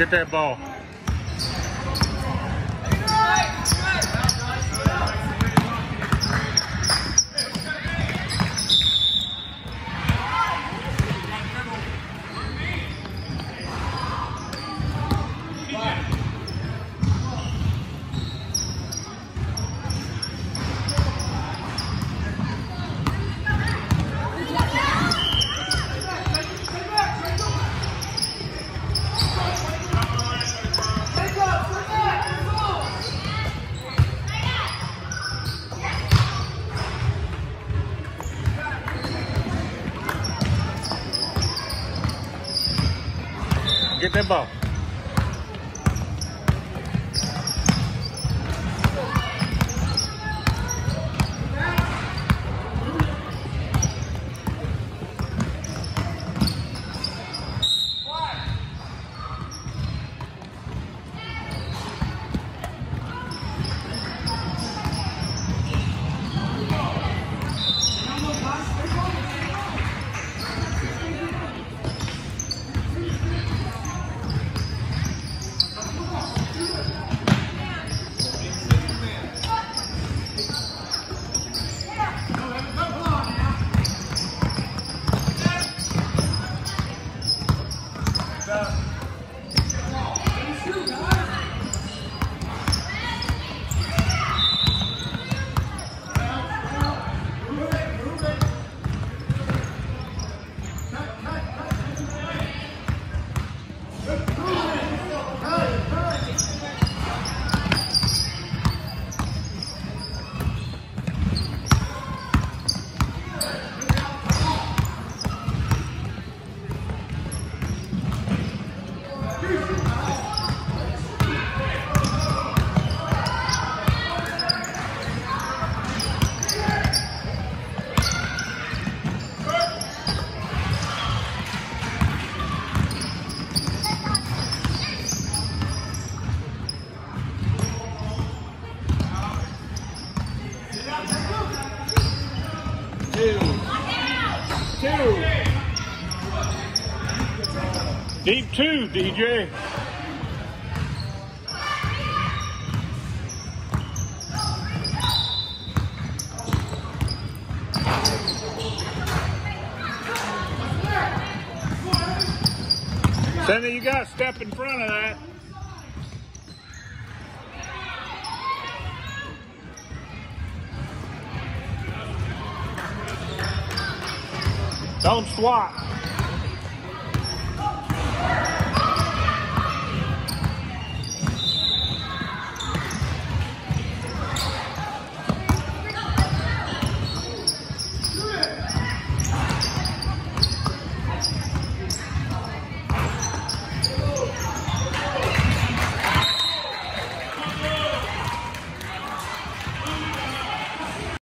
Get that ball. Get that ball. Two. Two. Deep two, DJ. Sandy, you got to step in front of that. Don't swat.